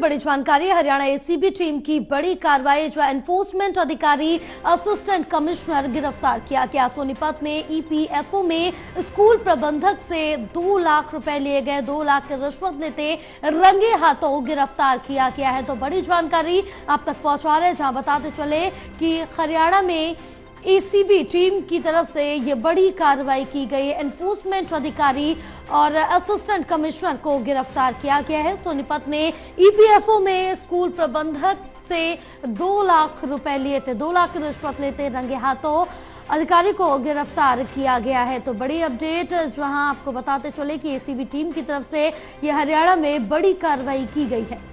बड़ी जानकारी, Haryana ACB team की बड़ी कार्रवाई, जो एनफोर्समेंट अधिकारी असिस्टेंट कमिश्नर गिरफ़्तार किया गया। सोनीपत में ईपीएफओ में स्कूल प्रबंधक से दो लाख रुपए लिए गए, दो लाख की रिश्वत लेते रंगे हाथों गिरफ़्तार किया गया है। तो बड़ी जानकारी आप तक पहुँचा रहे हैं, जहाँ बताते चले कि हरियाणा में एसीबी टीम की तरफ़ से ये बड़ी कार्रवाई की गई। एनफोर्समेंट अधिकारी और असिस्टेंट कमिश्नर को गिरफ़्तार किया गया है। सोनीपत में ईपीएफओ में स्कूल प्रबंधक से दो लाख रुपए लिए थे। दो लाख रिश्वत लेते रंगे हाथों अधिकारी को गिरफ़्तार किया गया है। तो बड़ी अपडेट जहाँ आपको बताते चले कि एसीबी टीम की तरफ़ से यह हरियाणा में बड़ी कार्रवाई की गई है।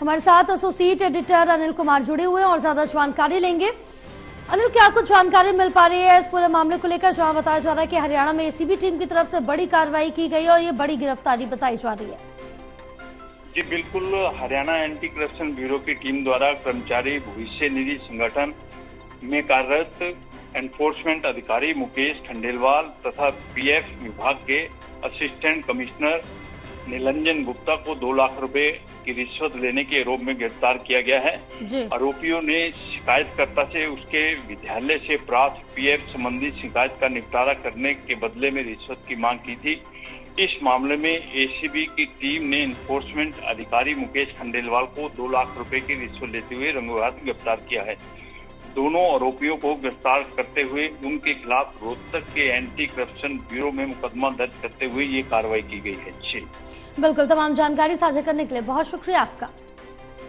हमारे साथ एसोसिएट एडिटर अनिल कुमार जुड़े हुए हैं और ज़्यादा जानकारी लेंगे। अनिल, क्या कुछ जानकारी मिल पा रही है इस पूरे मामले को लेकर? जहाँ बताया जा रहा है कि हरियाणा में एसीबी टीम की तरफ़ से बड़ी कार्रवाई की गई और ये बड़ी गिरफ्तारी बताई जा रही है। जी, बिल्कुल। हरियाणा एंटी करप्शन ब्यूरो की टीम द्वारा कर्मचारी, भविष्य निधि संगठन में कार्यरत एनफोर्समेंट अधिकारी मुकेश खंडेलवाल तथा पीएफ विभाग के असिस्टेंट कमिश्नर निलंजन गुप्ता को दो लाख रुपए की रिश्वत लेने के आरोप में गिरफ़्तार किया गया है। आरोपियों ने शिकायतकर्ता से उसके विद्यालय से प्राप्त पीएफ संबंधी शिकायत का निपटारा करने के बदले में रिश्वत की मांग की थी। इस मामले में एसीबी की टीम ने इन्फोर्समेंट अधिकारी मुकेश खंडेलवाल को दो लाख रुपए की रिश्वत लेते हुए रंगों हाथ गिरफ़्तार किया है। दोनों आरोपियों को गिरफ़्तार करते हुए उनके खिलाफ रोहतक के एंटी करप्शन ब्यूरो में मुकदमा दर्ज करते हुए ये कार्रवाई की गई है। बिल्कुल, तमाम जानकारी साझा करने के लिए बहुत शुक्रिया आपका।